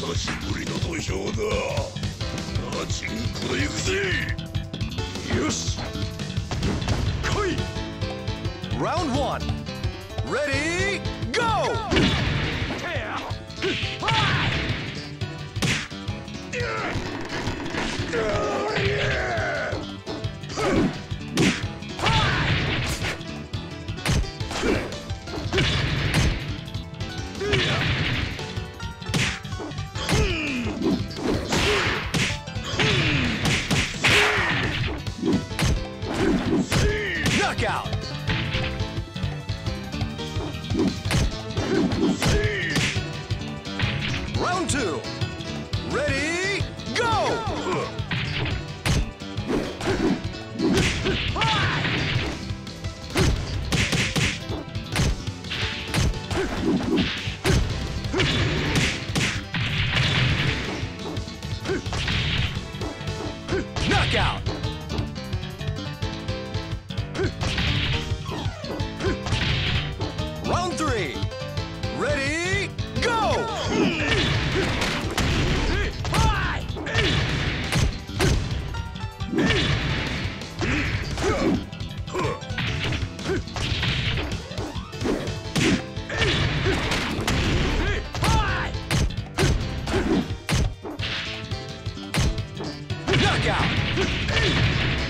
久しぶりの土俵だ。ガチンコで行くぜ。よし。来い。Round one. Ready, go! Knockout! Round two. Ready, Ready, go! Knockout!